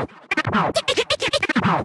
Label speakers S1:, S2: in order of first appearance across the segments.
S1: How? How? How?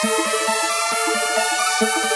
S2: Thank you.